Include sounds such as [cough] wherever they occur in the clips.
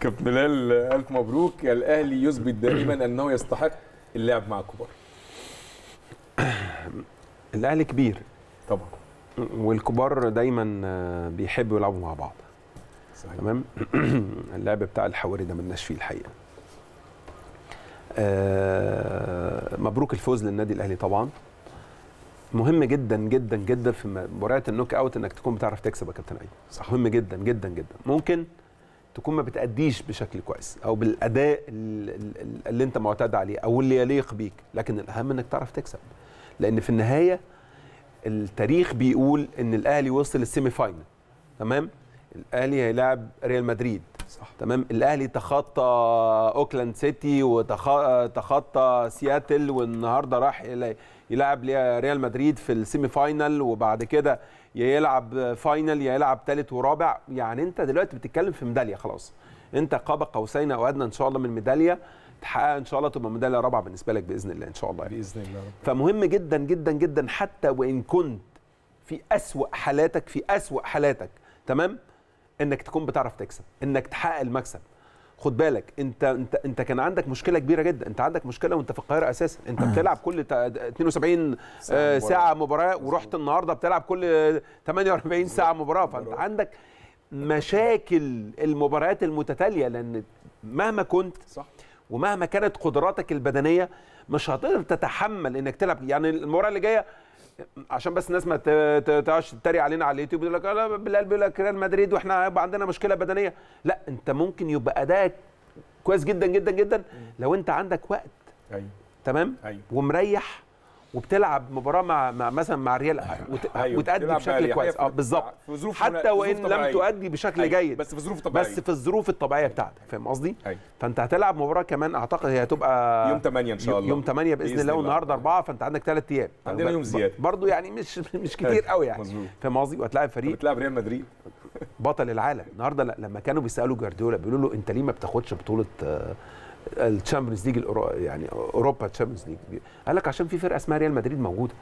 كابتن بلال ألف مبروك. الأهلي يثبت دائما أنه يستحق اللعب مع الكبار. [clears throat] الأهلي كبير. طبعا. والكبار دايما آه، بيحبوا يلعبوا مع بعض. صحيح. تمام؟ [clears throat] اللعب بتاع الحواري ده ملناش فيه الحقيقة. آه، مبروك الفوز للنادي الأهلي طبعا. مهم جدا جدا جدا في مباريات النوك أوت إنك تكون بتعرف تكسب يا كابتن أيمن. صح. مهم جدا جدا جدا. ممكن تكون ما بتأديش بشكل كويس أو بالأداء ال- ال- ال- اللي أنت معتاد عليه أو اللي يليق بيك. لكن الأهم إنك تعرف تكسب. لأن في النهاية التاريخ بيقول إن الأهلي وصل ال semi final. تمام؟ الأهلي هيلاعب ريال مدريد. صح. تمام؟ الأهلي تخطى أوكلاند سيتي وتخطى سياتل والنهاردة راح يلعب ريال مدريد في ال semi final وبعد كده يا يلعب فاينل يا يلعب ثالث ورابع. يعني أنت دلوقتي بتتكلم في ميدالية خلاص. أنت قاب قوسين أو أدنى إن شاء الله من ميدالية تحققها إن شاء الله تبقى ميدالية رابعة بالنسبة لك بإذن الله إن شاء الله يعني. بإذن الله. فمهم جدا جدا جدا حتى وإن كنت في أسوأ حالاتك في أسوأ حالاتك تمام؟ إنك تكون بتعرف تكسب إنك تحقق المكسب. خد بالك أنت أنت أنت كان عندك مشكلة كبيرة جدا. أنت عندك مشكلة وأنت في القاهرة أساسا. أنت بتلعب كل تا- 72 آه، مباراة. ساعة مباراة ورحت النهارده بتلعب كل 48 ساعة مباراة. فأنت عندك مشاكل المباريات المتتالية لأن مهما كنت صح. ومهما كانت قدراتك البدنية مش هتقدر تتحمل إنك تلعب. يعني المباراة اللي جاية عشان بس الناس ما تقعدش تتريق علينا على اليوتيوب يقول لك لا بلال بيقول لك ريال مدريد وإحنا هيبقى عندنا مشكلة بدنية. لا انت ممكن يبقى ادائك كويس جدا جدا جدا. لو انت عندك وقت أيوه. تمام؟ أيوه. ومريح وبتلعب مباراة مع, مع مثلا مع ريال وت... أيوه. وتأدي تلعب بشكل كويس. آه بالظبط. حتى وإن لم. تؤدي بشكل أيوة. جيد. بس في ظروف طبيعية. بس في الظروف الطبيعية بتاعتك. فاهم قصدي؟ أيوة. فأنت هتلعب مباراة كمان أعتقد هي هتبقى يوم 8 إن شاء الله. يوم 8 بإذن, بإذن الله. والنهاردة 4 فأنت عندك ثلاث أيام. عندنا يوم زيادة. برضه يعني مش [laughs] مش كتير قوي يعني. فاهم قصدي؟ وهتلاعب فريق بتلعب ريال مدريد. بطل العالم. النهارده لما كانوا بيسألوا جوارديولا بيقولوا له أنت ليه ما بتاخدش بطولة ال Champions League يعني أوروبا Champions League. قال لك عشان في فرقة اسمها ريال مدريد موجودة.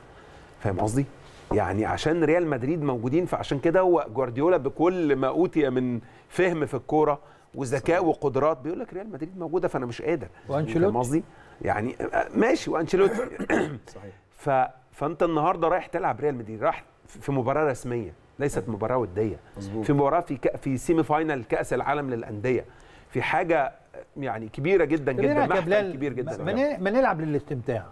فاهم قصدي؟ يعني عشان ريال مدريد موجودين فعشان كده هو جوارديولا بكل ما أوتي من فهم في الكورة وذكاء وقدرات بيقول لك ريال مدريد موجودة فأنا مش قادر. وأنشيلوتي. فاهم قصدي؟ يعني آه، ماشي وأنشيلوتي. [coughs] صحيح. ف... فأنت النهارده رايح تلعب ريال مدريد رايح في مباراة رسمية ليست مباراة ودية. في مباراة في ك... في semi final كأس العالم للأندية. في حاجة يعني كبيرة جدا إيه جدا محفل كبير جدا. ما نلعب للاستمتاع.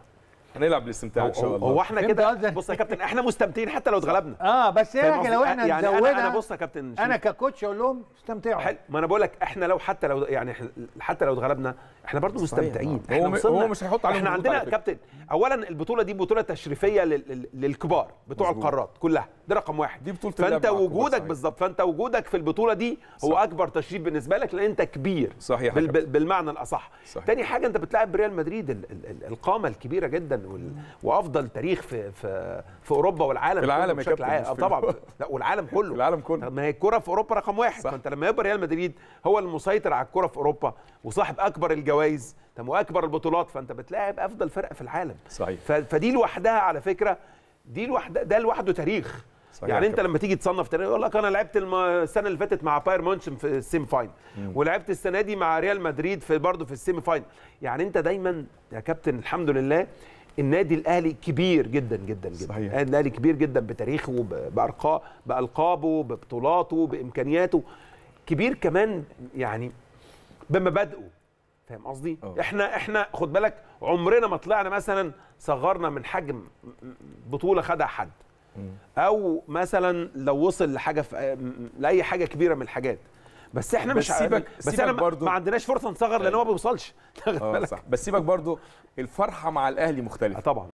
هنلعب بالاستمتاع إن شاء هو, الله. هو إحنا كده؟ بص يا كابتن إحنا مستمتعين حتى لو اتغلبنا. آه بس إيه رايك قصدي؟ لو إحنا يعني نزودها أنا بص يا كابتن أنا ككوتش أقول لهم استمتعوا. حلو. ما أنا بقول لك إحنا لو حتى لو يعني حتى لو اتغلبنا إحنا برضو مستمتعين. هو إحنا وصلنا- هو مش هيحط عليهم إحنا عندنا على. كابتن اولا البطولة دي بطولة تشريفية لل- لل- للكبار بتوع مظبوط. القارات كلها. ده رقم واحد دي اللعب فانت وجودك. بالظبط فأنت وجودك في البطولة دي هو صح. أكبر تشريف بالنسبة لك لأن أنت كبير صحيح بال بالمعنى الأصح صحيح. تاني حاجة أنت بتلاعب ريال مدريد ال ال ال القامة الكبيرة جدا وال وأفضل تاريخ في في في أوروبا والعالم في العالم بشكل عام آه طبعا. لا والعالم كله [laughs] العالم كله. ما هي الكرة في أوروبا رقم واحد صح. فأنت لما يبقى ريال مدريد هو المسيطر على الكرة في أوروبا وصاحب أكبر الجوائز تمام وأكبر البطولات فأنت بتلاعب أفضل فرقة في العالم صحيح ف- فدي لوحدها على فكرة دي لوحدها ده لوحده تاريخ يعني انت. لما تيجي تصنف تاريخ يقول لك أنا لعبت السنة اللي فاتت مع بايرن ميونخ في ال semi final ولعبت السنة دي مع ريال مدريد في برضه في ال semi final. يعني انت دايما يا كابتن الحمد لله النادي الأهلي كبير جدا جدا جدا. صحيح. النادي الأهلي كبير جدا بتاريخه بارقام بألقابه ببطولاته بإمكانياته. كبير كمان يعني بمبادئه فاهم قصدي؟ أه. إحنا إحنا خد بالك عمرنا ما طلعنا مثلا صغرنا من حجم بطولة خدها حد. أو مثلا لو وصل لحاجة في لأي حاجة كبيرة من الحاجات. بس إحنا بس مش سيبك- بس سيبك إحنا ما- برضو. ما عندناش فرصة نصغر لأن هو ما بيوصلش. [laughs] بالك. صح. بس سيبك برضو الفرحة مع الأهلي آه مختلفه طبعا.